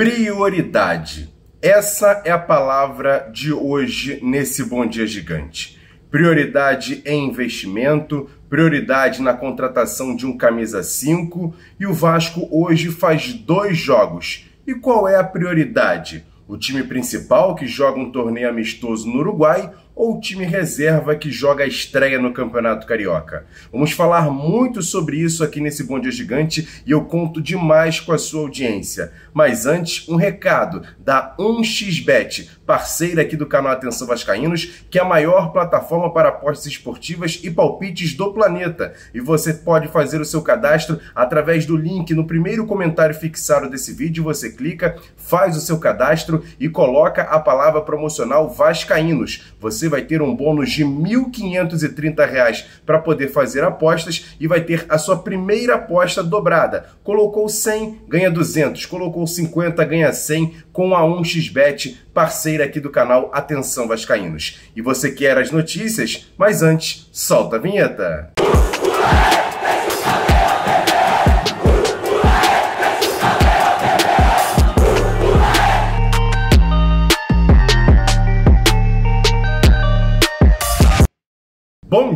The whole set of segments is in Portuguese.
Prioridade. Essa é a palavra de hoje nesse Bom Dia Gigante. Prioridade em investimento, prioridade na contratação de um camisa 5 e o Vasco hoje faz dois jogos. E qual é a prioridade? O time principal que joga um torneio amistoso no Uruguai ou o time reserva que joga a estreia no Campeonato Carioca? Vamos falar muito sobre isso aqui nesse Bom Dia Gigante e eu conto demais com a sua audiência. Mas antes, um recado da 1xBet, parceira aqui do canal Atenção Vascaínos, que é a maior plataforma para apostas esportivas e palpites do planeta. E você pode fazer o seu cadastro através do link no primeiro comentário fixado desse vídeo. Você clica, faz o seu cadastro e coloca a palavra promocional Vascaínos. Você vai ter um bônus de R$ 1.530 para poder fazer apostas e vai ter a sua primeira aposta dobrada. Colocou 100, ganha 200. Colocou 50, ganha 100 com a 1xBet, parceira aqui do canal Atenção Vascaínos. E você quer as notícias? Mas antes, solta a vinheta. Bom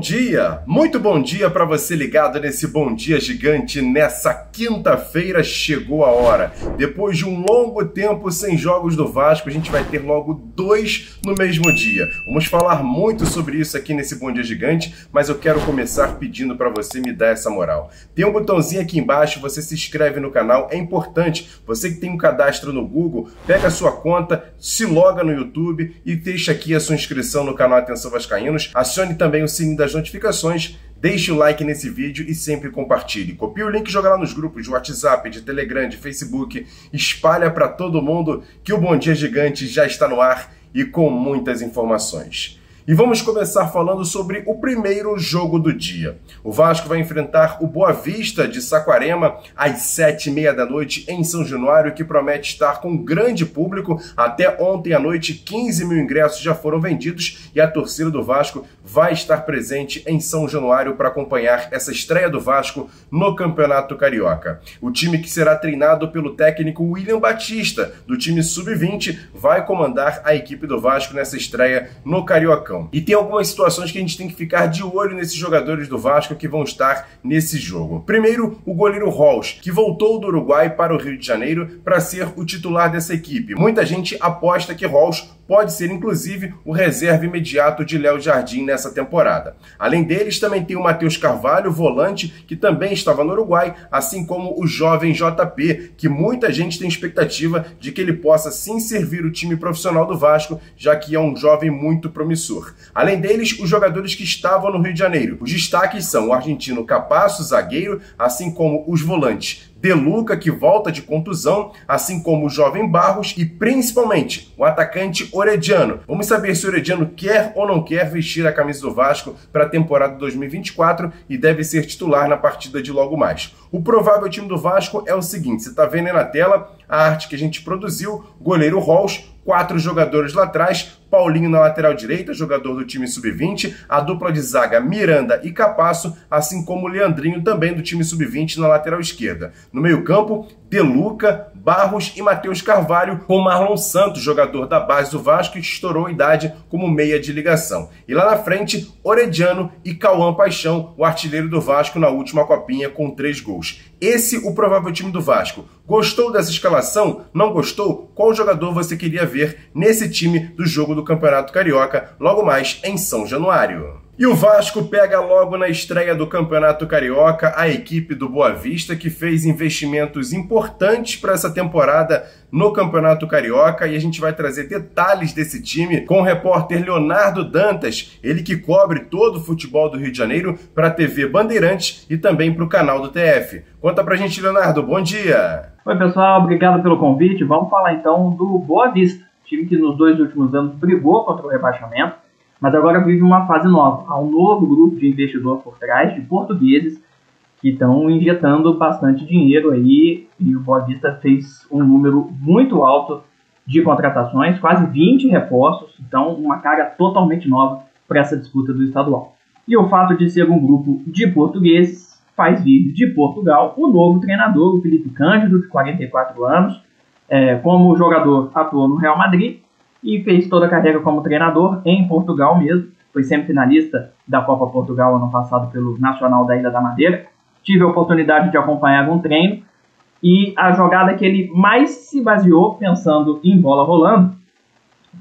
dia, muito bom dia para você ligado nesse Bom Dia Gigante. Nessa quinta-feira chegou a hora. Depois de um longo tempo sem jogos do Vasco, a gente vai ter logo dois no mesmo dia. Vamos falar muito sobre isso aqui nesse Bom Dia Gigante, mas eu quero começar pedindo para você me dar essa moral. Tem um botãozinho aqui embaixo, você se inscreve no canal, é importante. Você que tem um cadastro no Google, pega a sua conta, se loga no YouTube e deixa aqui a sua inscrição no canal Atenção Vascaínos. Acione também o sininho sininho notificações, deixe o like nesse vídeo e sempre compartilhe. Copie o link e joga lá nos grupos de WhatsApp, de Telegram, de Facebook, espalha para todo mundo que o Bom Dia Gigante já está no ar e com muitas informações. E vamos começar falando sobre o primeiro jogo do dia. O Vasco vai enfrentar o Boa Vista de Saquarema às sete e meia da noite em São Januário, que promete estar com grande público. Até ontem à noite, 15 mil ingressos já foram vendidos e a torcida do Vasco vai estar presente em São Januário para acompanhar essa estreia do Vasco no Campeonato Carioca. O time que será treinado pelo técnico William Batista, do time Sub-20, vai comandar a equipe do Vasco nessa estreia no Carioca. E tem algumas situações que a gente tem que ficar de olho nesses jogadores do Vasco que vão estar nesse jogo. Primeiro, o goleiro Rolls, que voltou do Uruguai para o Rio de Janeiro para ser o titular dessa equipe. Muita gente aposta que Rolls pode ser inclusive o reserva imediato de Léo Jardim nessa temporada. Além deles, também tem o Matheus Carvalho, volante, que também estava no Uruguai, assim como o jovem JP, que muita gente tem expectativa de que ele possa sim servir o time profissional do Vasco, já que é um jovem muito promissor. Além deles, os jogadores que estavam no Rio de Janeiro. Os destaques são o argentino Capasso, zagueiro, assim como os volantes Deluca, que volta de contusão, assim como o jovem Barros e principalmente o atacante Orediano. Vamos saber se o Orediano quer ou não quer vestir a camisa do Vasco para a temporada 2024 e deve ser titular na partida de logo mais. O provável time do Vasco é o seguinte: você está vendo aí na tela a arte que a gente produziu, goleiro Rolls, quatro jogadores lá atrás, Paulinho na lateral direita, jogador do time sub-20, a dupla de zaga Miranda e Capasso, assim como o Leandrinho também do time sub-20 na lateral esquerda. No meio-campo, Deluca, Barros e Matheus Carvalho, com Marlon Santos, jogador da base do Vasco, que estourou a idade como meia de ligação. E lá na frente, Orediano e Cauã Paixão, o artilheiro do Vasco na última copinha com três gols. Esse o provável time do Vasco. Gostou dessa escalação? Não gostou? Qual jogador você queria ver nesse time do jogo do Campeonato Carioca logo mais em São Januário? E o Vasco pega logo na estreia do Campeonato Carioca a equipe do Boa Vista, que fez investimentos importantes para essa temporada no Campeonato Carioca e a gente vai trazer detalhes desse time com o repórter Leonardo Dantas, ele que cobre todo o futebol do Rio de Janeiro para a TV Bandeirantes e também para o canal do TF. Conta pra gente, Leonardo, bom dia! Oi, pessoal, obrigado pelo convite. Vamos falar então do Boa Vista, time que nos dois últimos anos brigou contra o rebaixamento mas agora vive uma fase nova. Há um novo grupo de investidor por trás, de portugueses, que estão injetando bastante dinheiro aí, e o Boa Vista fez um número muito alto de contratações, quase 20 reforços, então uma cara totalmente nova para essa disputa do estadual. E o fato de ser um grupo de portugueses faz vir de Portugal o novo treinador, o Felipe Cândido, de 44 anos, É, como jogador, atuou no Real Madrid e fez toda a carreira como treinador em Portugal mesmo. Foi semifinalista da Copa Portugal ano passado pelo Nacional da Ilha da Madeira. Tive a oportunidade de acompanhar um treino e a jogada que ele mais se baseou pensando em bola rolando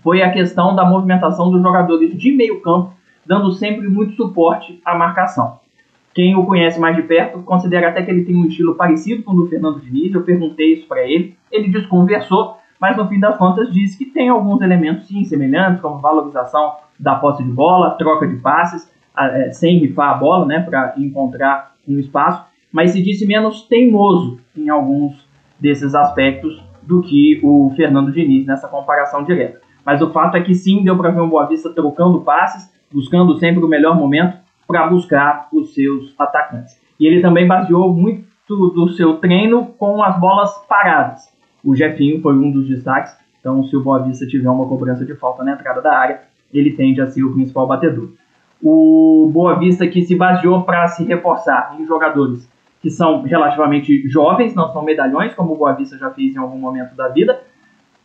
foi a questão da movimentação dos jogadores de meio campo, dando sempre muito suporte à marcação. Quem o conhece mais de perto considera até que ele tem um estilo parecido com o do Fernando Diniz. Eu perguntei isso para ele, ele desconversou, mas no fim das contas disse que tem alguns elementos sim semelhantes, como valorização da posse de bola, troca de passes, é, sem rifar a bola, né, para encontrar um espaço, mas se disse menos teimoso em alguns desses aspectos do que o Fernando Diniz nessa comparação direta. Mas o fato é que sim, deu para ver um Boa Vista trocando passes, buscando sempre o melhor momento para buscar os seus atacantes. E ele também baseou muito do seu treino com as bolas paradas. O Jefinho foi um dos destaques, então se o Boa Vista tiver uma cobrança de falta na entrada da área, ele tende a ser o principal batedor. O Boa Vista que se baseou para se reforçar em jogadores que são relativamente jovens, não são medalhões, como o Boa Vista já fez em algum momento da vida,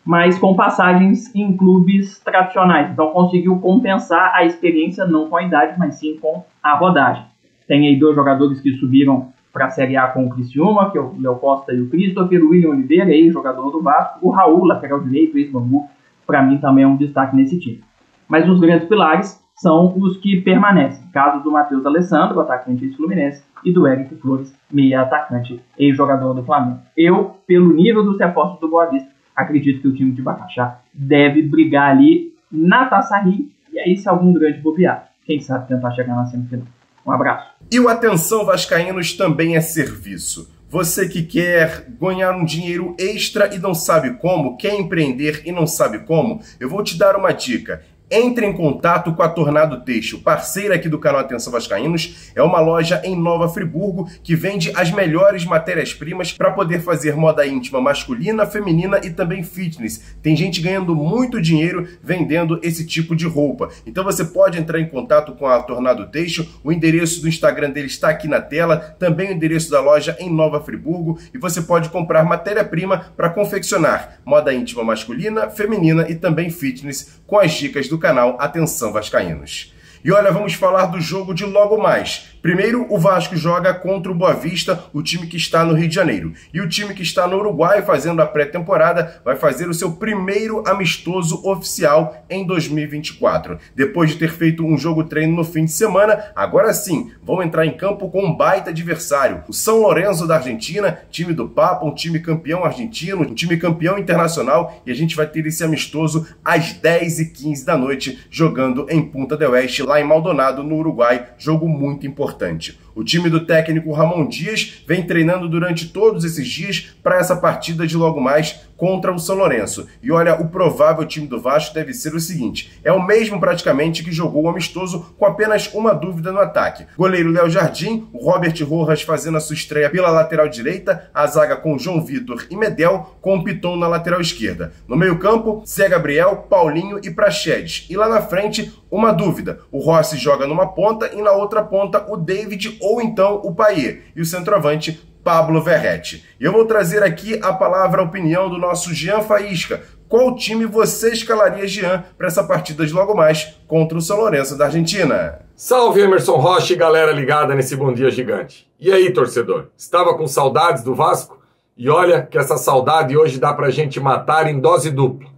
mas com passagens em clubes tradicionais. Então conseguiu compensar a experiência não com a idade, mas sim com a rodagem. Tem aí dois jogadores que subiram para a Série A com o Criciúma, que é o Léo Costa e o Christopher, o William Oliveira, aí, jogador do Vasco, o Raul, lateral direito, ex-Bambu, para mim também é um destaque nesse time. Mas os grandes pilares são os que permanecem. Caso do Matheus Alessandro, atacante ex-Fluminense, e do Eric Flores, meia atacante, ex-jogador do Flamengo. Eu, pelo nível dos reforços do Boa Vista, acredito que o time de Bacaxá deve brigar ali na Taça Rio, e aí se algum grande bobear, quem sabe tentar chegar na semifinal. Um abraço. E o Atenção Vascaínos também é serviço. Você que quer ganhar um dinheiro extra e não sabe como, quer empreender e não sabe como, eu vou te dar uma dica. Entre em contato com a Tornado Têxtil, parceira aqui do canal Atenção Vascaínos. É uma loja em Nova Friburgo que vende as melhores matérias-primas para poder fazer moda íntima masculina, feminina e também fitness. Tem gente ganhando muito dinheiro vendendo esse tipo de roupa. Então você pode entrar em contato com a Tornado Têxtil. O endereço do Instagram dele está aqui na tela, também o endereço da loja em Nova Friburgo e você pode comprar matéria-prima para confeccionar moda íntima masculina, feminina e também fitness com as dicas do canal Atenção Vascaínos. E olha, vamos falar do jogo de logo mais. Primeiro, o Vasco joga contra o Boa Vista, o time que está no Rio de Janeiro. E o time que está no Uruguai fazendo a pré-temporada vai fazer o seu primeiro amistoso oficial em 2024. Depois de ter feito um jogo treino no fim de semana, agora sim vão entrar em campo com um baita adversário. O São Lourenço da Argentina, time do Papa, um time campeão argentino, um time campeão internacional. E a gente vai ter esse amistoso às 10h15 da noite, jogando em Punta del Oeste, lá em Maldonado, no Uruguai. Jogo muito importante. O time do técnico Ramon Dias vem treinando durante todos esses dias para essa partida de logo mais contra o São Lourenço. E olha, o provável time do Vasco deve ser o seguinte: é o mesmo praticamente que jogou o amistoso com apenas uma dúvida no ataque. Goleiro Léo Jardim, o Robert Rojas fazendo a sua estreia pela lateral direita, a zaga com João Vitor e Medel, com o Piton na lateral esquerda. No meio-campo, Zé Gabriel, Paulinho e Praxedes. E lá na frente, uma dúvida: o Rossi joga numa ponta e na outra ponta o David ou então o Paier. E o centroavante Pablo Verrete. E eu vou trazer aqui a palavra, a opinião do nosso Jean Faísca. Qual time você escalaria, Jean, para essa partida de logo mais contra o São Lourenço da Argentina? Salve Emerson Rocha e galera ligada nesse Bom Dia Gigante. E aí, torcedor? Estava com saudades do Vasco? E olha que essa saudade hoje dá pra gente matar em dose dupla.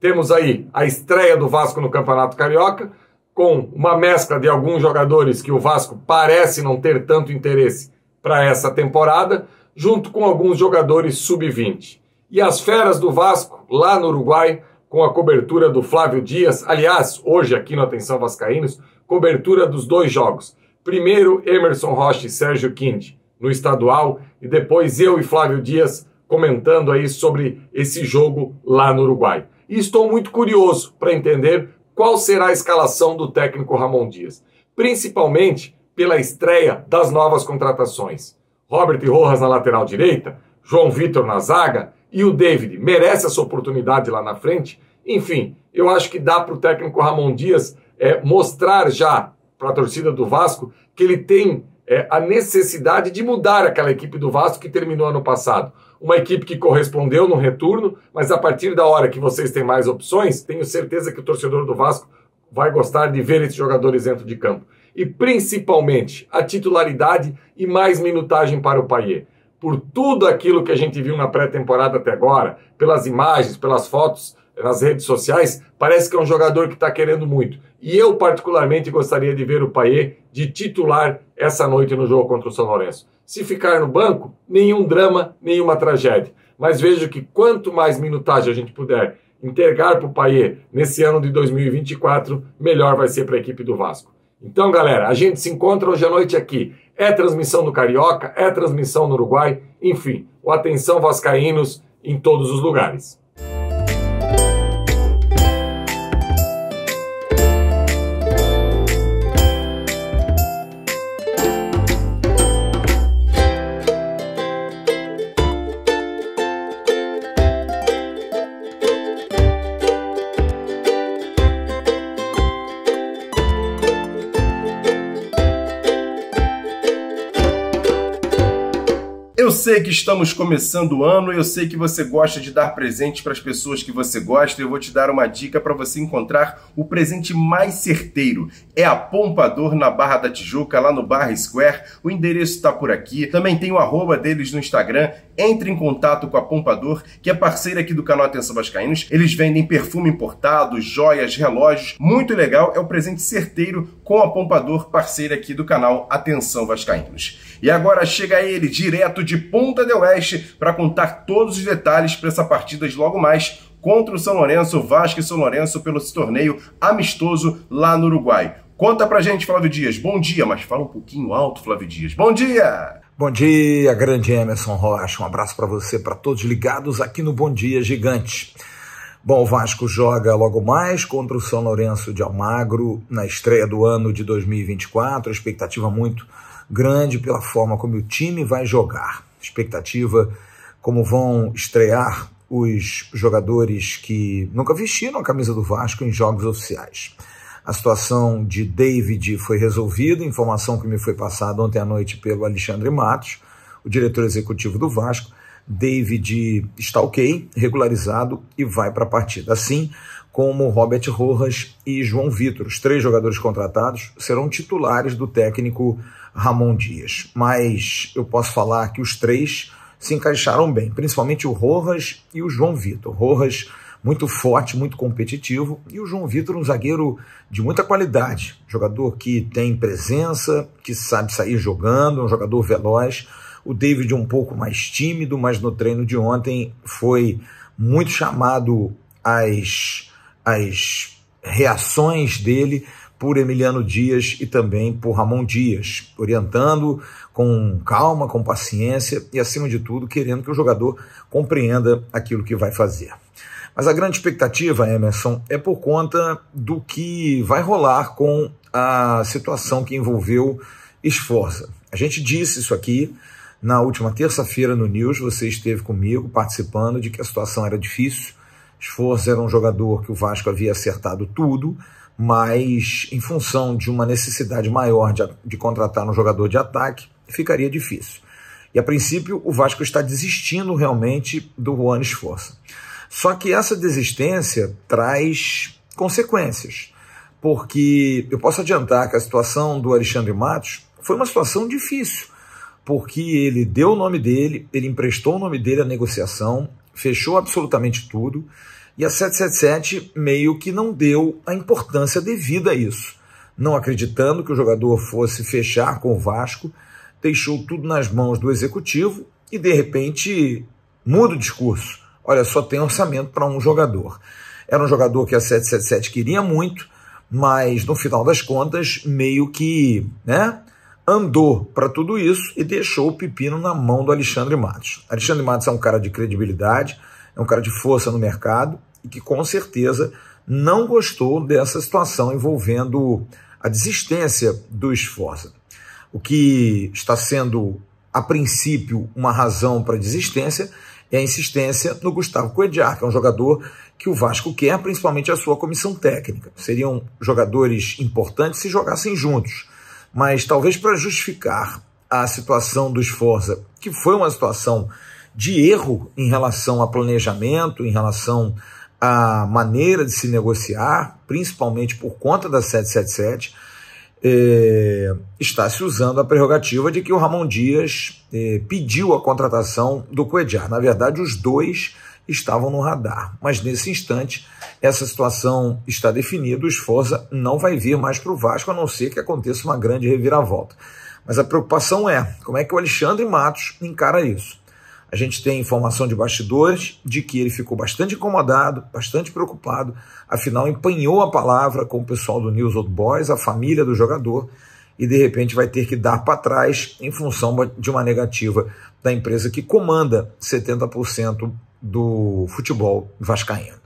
Temos aí a estreia do Vasco no Campeonato Carioca, com uma mescla de alguns jogadores que o Vasco parece não ter tanto interesse para essa temporada, junto com alguns jogadores sub-20. E as feras do Vasco, lá no Uruguai, com a cobertura do Flávio Dias, aliás, hoje aqui no Atenção Vascaínos, cobertura dos dois jogos. Primeiro, Emerson Rocha e Sérgio Quinde, no estadual, e depois eu e Flávio Dias comentando aí sobre esse jogo lá no Uruguai. E estou muito curioso para entender qual será a escalação do técnico Ramon Dias, principalmente pela estreia das novas contratações. Robert Rojas na lateral direita, João Vitor na zaga e o David merece essa oportunidade lá na frente. Enfim, eu acho que dá para o técnico Ramon Dias é, mostrar já para a torcida do Vasco que ele tem é, a necessidade de mudar aquela equipe do Vasco que terminou ano passado. Uma equipe que correspondeu no retorno, mas a partir da hora que vocês têm mais opções, tenho certeza que o torcedor do Vasco vai gostar de ver esses jogadores dentro de campo. E principalmente a titularidade e mais minutagem para o Paier. Por tudo aquilo que a gente viu na pré-temporada até agora, pelas imagens, pelas fotos nas redes sociais, parece que é um jogador que está querendo muito. E eu, particularmente, gostaria de ver o Paier de titular essa noite no jogo contra o São Lourenço. Se ficar no banco, nenhum drama, nenhuma tragédia. Mas vejo que quanto mais minutagem a gente puder entregar para o Paier nesse ano de 2024, melhor vai ser para a equipe do Vasco. Então, galera, a gente se encontra hoje à noite aqui. É transmissão no Carioca, é transmissão no Uruguai, enfim, o Atenção Vascaínos em todos os lugares. Sei que estamos começando o ano, eu sei que você gosta de dar presente para as pessoas que você gosta. Eu vou te dar uma dica para você encontrar o presente mais certeiro. É a Pompador na Barra da Tijuca, lá no Barra Square. O endereço está por aqui. Também tem o arroba deles no Instagram. Entre em contato com a Pompador, que é parceira aqui do canal Atenção Vascaínos. Eles vendem perfume importado, joias, relógios. Muito legal, é o presente certeiro com a Pompador, parceira aqui do canal Atenção Vascaínos. E agora chega ele, direto de Ponta del Oeste, para contar todos os detalhes para essa partida de logo mais contra o São Lourenço, Vasco e São Lourenço, pelo torneio amistoso lá no Uruguai. Conta pra gente, Flávio Dias. Bom dia, mas fala um pouquinho alto, Flávio Dias. Bom dia! Bom dia, grande Emerson Rocha. Um abraço para você, para todos ligados aqui no Bom Dia Gigante. Bom, o Vasco joga logo mais contra o São Lourenço de Almagro na estreia do ano de 2024. Expectativa muito grande pela forma como o time vai jogar. Expectativa como vão estrear os jogadores que nunca vestiram a camisa do Vasco em jogos oficiais. A situação de David foi resolvida, informação que me foi passada ontem à noite pelo Alexandre Matos, o diretor executivo do Vasco. David está ok, regularizado e vai para a partida. Assim como Robert Rojas e João Vitor, os três jogadores contratados, serão titulares do técnico Ramon Dias. Mas eu posso falar que os três se encaixaram bem, principalmente o Rojas e o João Vitor. Rojas muito forte, muito competitivo, e o João Vitor um zagueiro de muita qualidade, jogador que tem presença, que sabe sair jogando, um jogador veloz. O David um pouco mais tímido, mas no treino de ontem foi muito chamado às, às reações dele por Emiliano Dias e também por Ramon Dias, orientando com calma, com paciência e, acima de tudo, querendo que o jogador compreenda aquilo que vai fazer. Mas a grande expectativa, Emerson, é por conta do que vai rolar com a situação que envolveu Esforza. A gente disse isso aqui na última terça-feira no News, você esteve comigo participando de que a situação era difícil. Esforza era um jogador que o Vasco havia acertado tudo, mas em função de uma necessidade maior de, de contratar um jogador de ataque, ficaria difícil. E a princípio, o Vasco está desistindo realmente do Juan Esforça. Só que essa desistência traz consequências, porque eu posso adiantar que a situação do Alexandre Matos foi uma situação difícil, porque ele deu o nome dele, ele emprestou o nome dele à negociação, fechou absolutamente tudo, e a 777 meio que não deu a importância devida a isso. Não acreditando que o jogador fosse fechar com o Vasco, deixou tudo nas mãos do executivo e de repente muda o discurso. Olha, só tem orçamento para um jogador. Era um jogador que a 777 queria muito, mas no final das contas, meio que né, andou para tudo isso e deixou o pepino na mão do Alexandre Matos. Alexandre Matos é um cara de credibilidade, é um cara de força no mercado e que com certeza não gostou dessa situação envolvendo a desistência do Esforza. O que está sendo, a princípio, uma razão para desistência é a insistência no Gustavo Coediar, que é um jogador que o Vasco quer, principalmente a sua comissão técnica. Seriam jogadores importantes se jogassem juntos. Mas talvez para justificar a situação do Esforza, que foi uma situação de erro em relação a planejamento, em relação à maneira de se negociar, principalmente por conta da 777, é, está se usando a prerrogativa de que o Ramon Dias é, pediu a contratação do Coedjar. Na verdade, os dois estavam no radar, mas nesse instante essa situação está definida. O Esforza não vai vir mais para o Vasco, a não ser que aconteça uma grande reviravolta. Mas a preocupação é como é que o Alexandre Matos encara isso. A gente tem informação de bastidores de que ele ficou bastante incomodado, bastante preocupado, afinal empanhou a palavra com o pessoal do News Old Boys, a família do jogador, e de repente vai ter que dar para trás em função de uma negativa da empresa que comanda 70% do futebol vascaíno.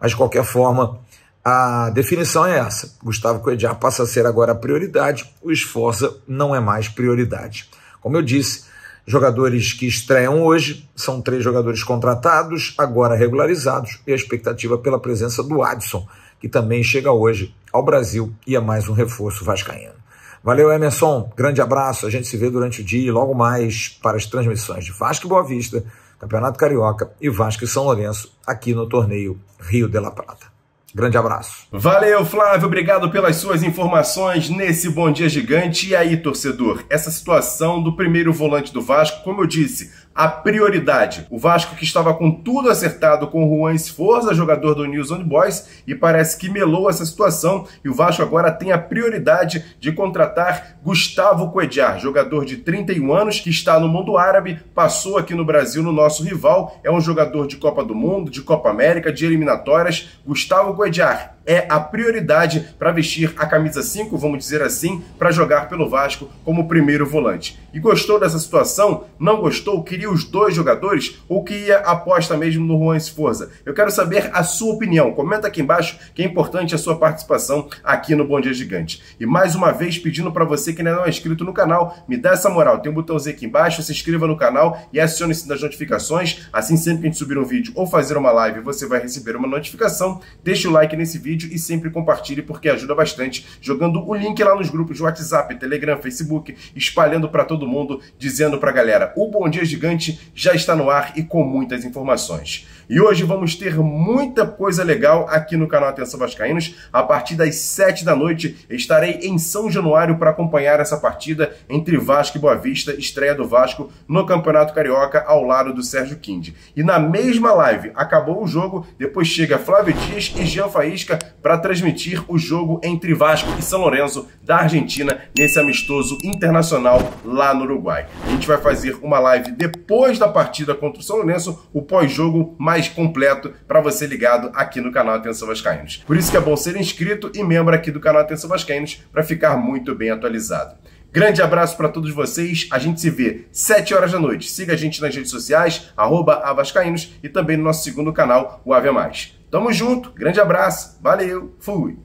Mas de qualquer forma, a definição é essa. Gustavo Coediar passa a ser agora a prioridade, o Esforça não é mais prioridade. Como eu disse, Jogadores que estreiam hoje são três jogadores contratados, agora regularizados, e a expectativa pela presença do Adson, que também chega hoje ao Brasil e é mais um reforço vascaíno. Valeu, Emerson. Grande abraço. A gente se vê durante o dia e logo mais para as transmissões de Vasco e Boa Vista, Campeonato Carioca e Vasco e São Lourenço aqui no torneio Rio de la Prata. Grande abraço. Valeu, Flávio. Obrigado pelas suas informações nesse Bom Dia Gigante. E aí, torcedor? Essa situação do primeiro volante do Vasco, como eu disse, a prioridade. O Vasco que estava com tudo acertado com o Juan Esforza, jogador do News on Boys, e parece que melou essa situação e o Vasco agora tem a prioridade de contratar Gustavo Coedjar, jogador de 31 anos que está no mundo árabe, passou aqui no Brasil no nosso rival, é um jogador de Copa do Mundo, de Copa América, de eliminatórias. Gustavo Coedjar é a prioridade para vestir a camisa 5, vamos dizer assim, para jogar pelo Vasco como primeiro volante. E gostou dessa situação? Não gostou? Queria os dois jogadores ou queria aposta mesmo no Juan Esforza? Eu quero saber a sua opinião. Comenta aqui embaixo que é importante a sua participação aqui no Bom Dia Gigante. E mais uma vez pedindo para você que ainda não é inscrito no canal, me dá essa moral. Tem um botãozinho aqui embaixo, se inscreva no canal e acione o sininho das notificações. Assim sempre que a gente subir um vídeo ou fazer uma live, você vai receber uma notificação. Deixe o like nesse vídeo vídeo e sempre compartilhe porque ajuda bastante, jogando o link lá nos grupos de WhatsApp, Telegram, Facebook, espalhando para todo mundo, dizendo para a galera: o Bom Dia Gigante já está no ar e com muitas informações. E hoje vamos ter muita coisa legal aqui no canal Atenção Vascaínos. A partir das 7 da noite estarei em São Januário para acompanhar essa partida entre Vasco e Boa Vista, estreia do Vasco no Campeonato Carioca ao lado do Sérgio Quinde. E na mesma live, acabou o jogo, depois chega Flávio Dias e Jean Faísca para transmitir o jogo entre Vasco e São Lourenço da Argentina nesse amistoso internacional lá no Uruguai. A gente vai fazer uma live depois da partida contra o São Lourenço, o pós-jogo mais completo para você ligado aqui no canal Atenção Vascaínos. Por isso que é bom ser inscrito e membro aqui do canal Atenção Vascaínos para ficar muito bem atualizado. Grande abraço para todos vocês. A gente se vê 7 horas da noite. Siga a gente nas redes sociais, arroba Avascaínos, e também no nosso segundo canal, o Ave Mais. Tamo junto, grande abraço, valeu, fui!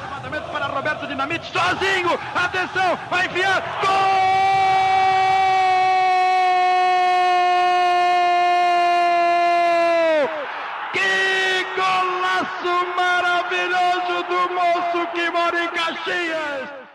Levantamento para Roberto Dinamite, sozinho, atenção, vai enfiar, gol! Maravilhoso do moço que mora em Caxias!